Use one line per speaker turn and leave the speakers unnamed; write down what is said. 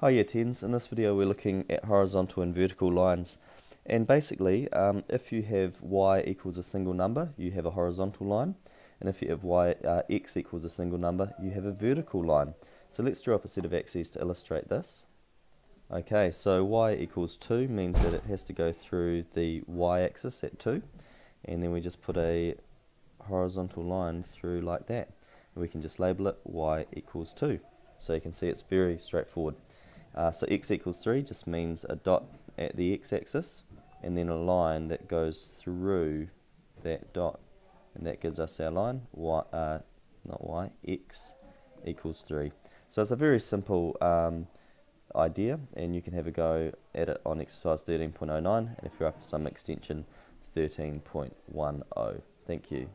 Hi Year 10s, in this video we're looking at horizontal and vertical lines and basically um, if you have y equals a single number you have a horizontal line and if you have y uh, x equals a single number you have a vertical line. So let's draw up a set of axes to illustrate this. Okay, so y equals 2 means that it has to go through the y-axis at 2 and then we just put a horizontal line through like that. We can just label it y equals 2. So you can see it's very straightforward. Uh, so x equals 3 just means a dot at the x-axis and then a line that goes through that dot and that gives us our line y, uh, not y, x equals 3. So it's a very simple um, idea and you can have a go at it on exercise 13.09 and if you're after some extension 13.10. Thank you.